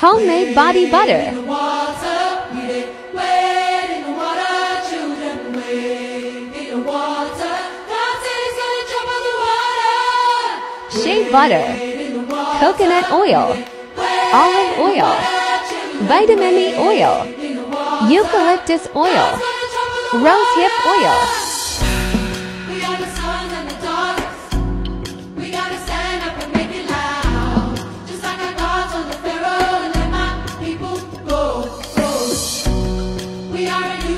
homemade body butter. Shea butter, coconut oil, olive oil, vitamin E oil, eucalyptus oil, rosehip oil.